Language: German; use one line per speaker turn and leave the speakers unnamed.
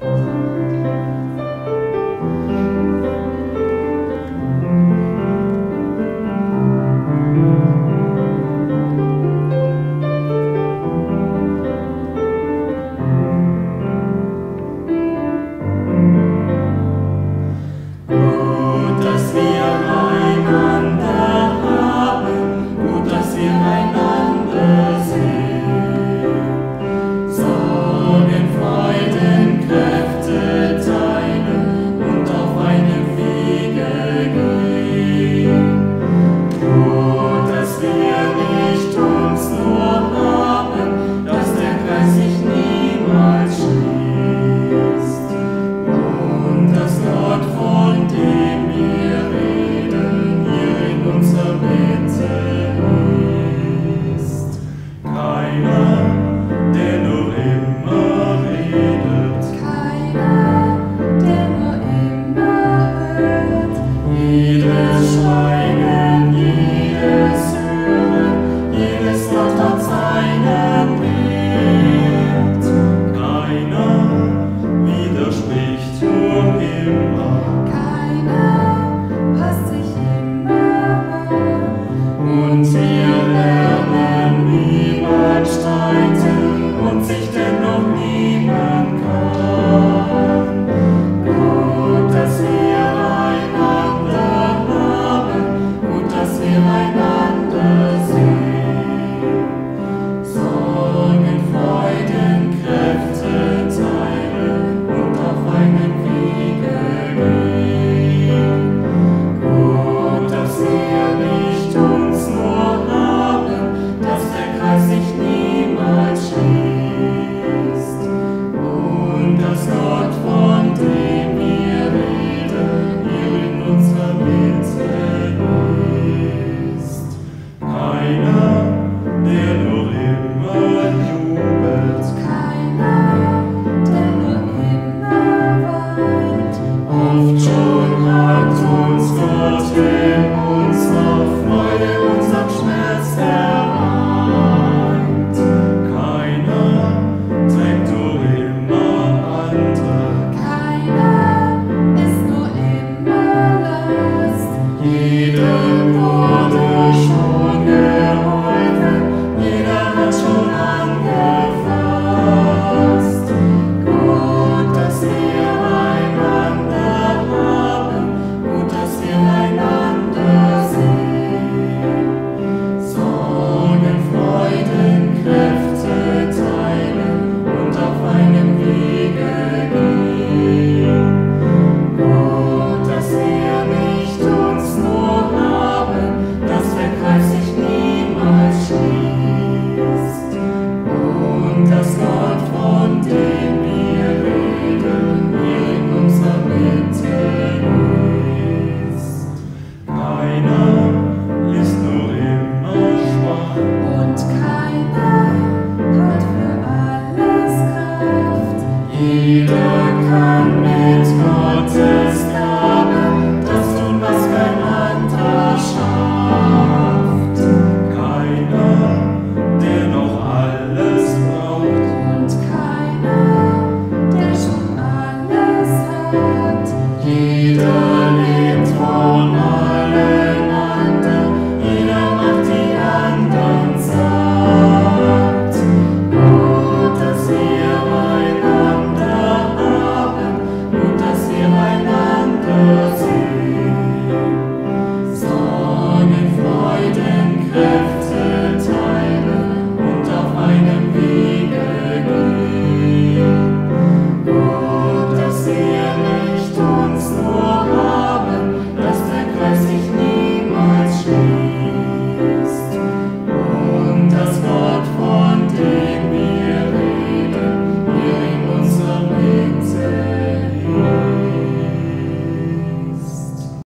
Thank you. I know.